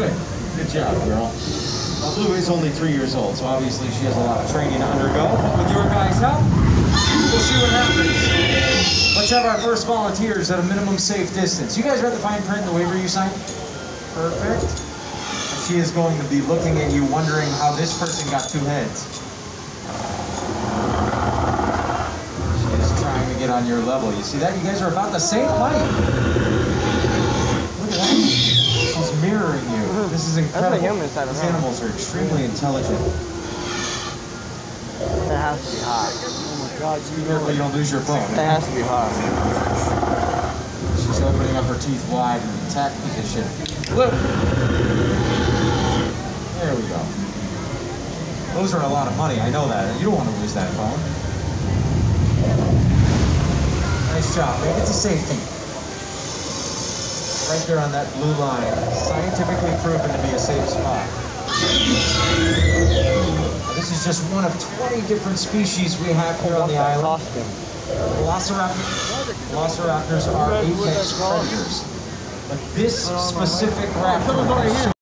Good. Good job, girl. Well, Blue is only three years old, so obviously she has a lot of training to undergo. But with your guys' help, we'll see what happens. Let's have our first volunteers at a minimum safe distance. You guys read the fine print in the waiver you signed? Perfect. She is going to be looking at you, wondering how this person got two heads. She is trying to get on your level. You see that? You guys are about the same height. Look at that. She's mirroring you. This is incredible. human side of These animals are extremely intelligent. That has to be hot. Oh my God, Be careful you don't lose your phone. That has to be hot. She's opening up her teeth wide in attack position. Look. There we go. Those are a lot of money. I know that. You don't want to lose that phone. Nice job. Make it to safety. Right there on that blue line. Scientifically proven to be a safe spot. This is just one of 20 different species we have here on the island. Velociraptors are apex predators. But this specific raptor